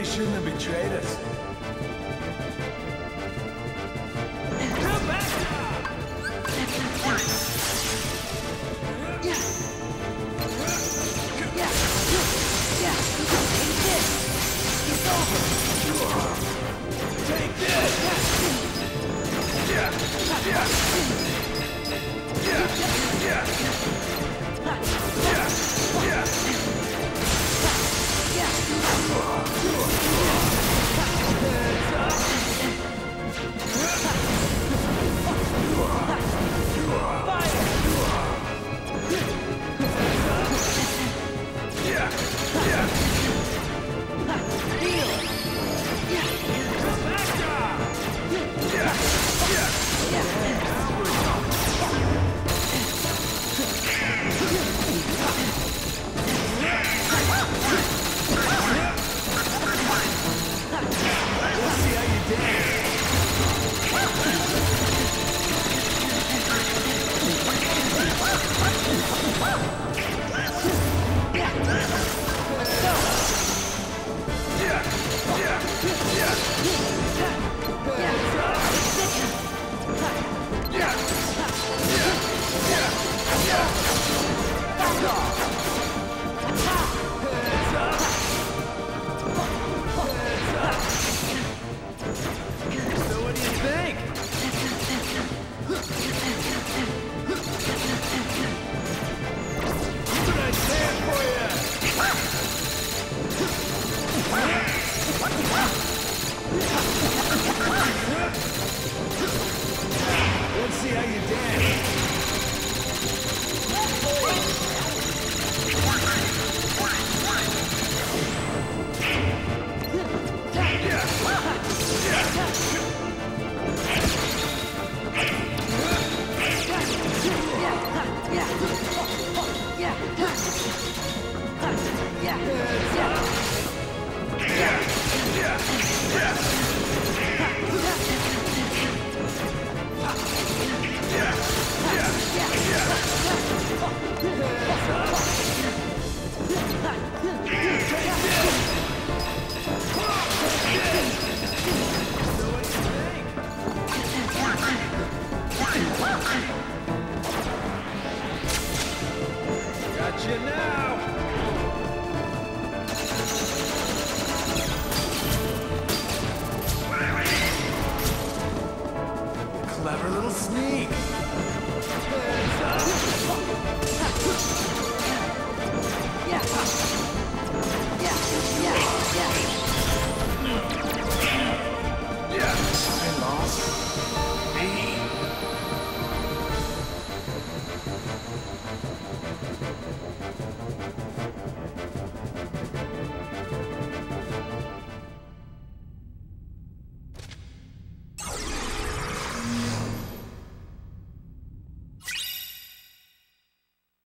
really shouldn't have betrayed us. Yeah! sneak! Yeah. Yeah, yeah, yeah. Yeah, I lost. Me. Thank you.